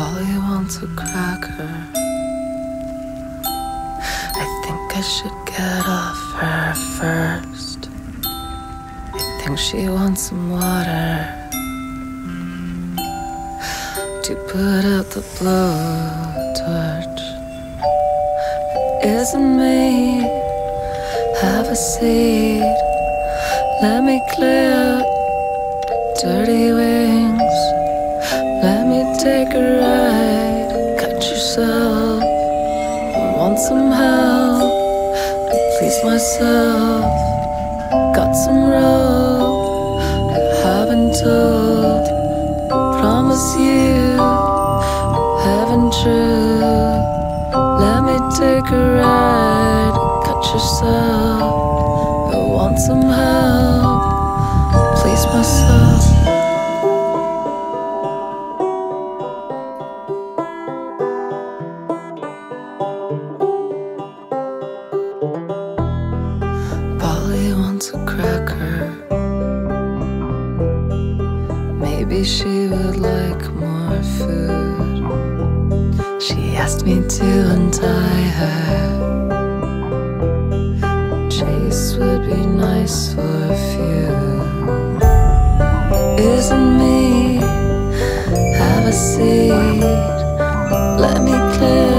Polly wants a cracker. I think I should get off her first. I think she wants some water to put out the blowtorch. Isn't me? Have a seat. Let me clear dirty wings. Let me take a ride. Yourself. I want some help to please myself. Got some rope I haven't told. Promise you heaven true. Let me take a ride. Would like more food. She asked me to untie her. Chase would be nice for a few. Isn't me? Have a seat. Let me clear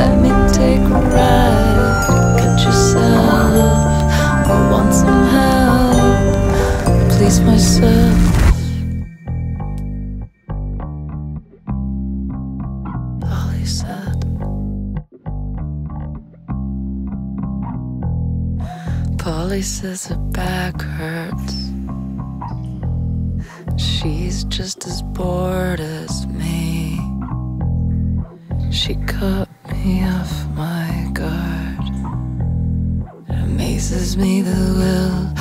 Let me take a ride. Yourself. I want some help. Please myself. Said. Polly says her back hurts. She's just as bored as me. She cut me off my guard. It amazes me the will